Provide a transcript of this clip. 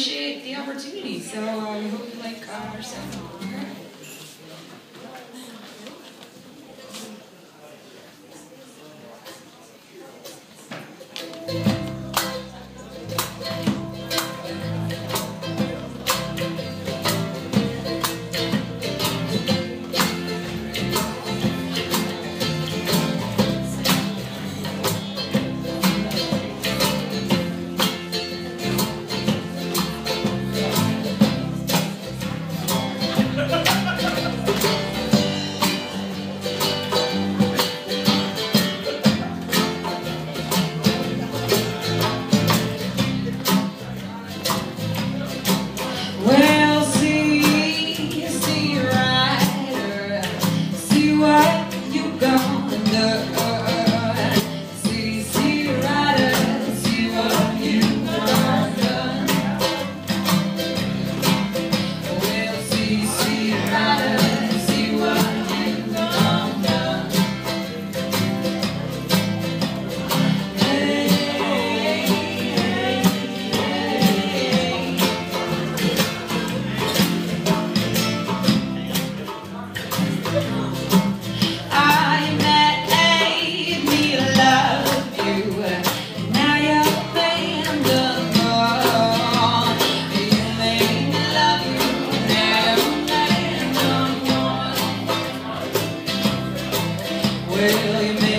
appreciate the opportunity. So um, I hope you like uh, our sound. till you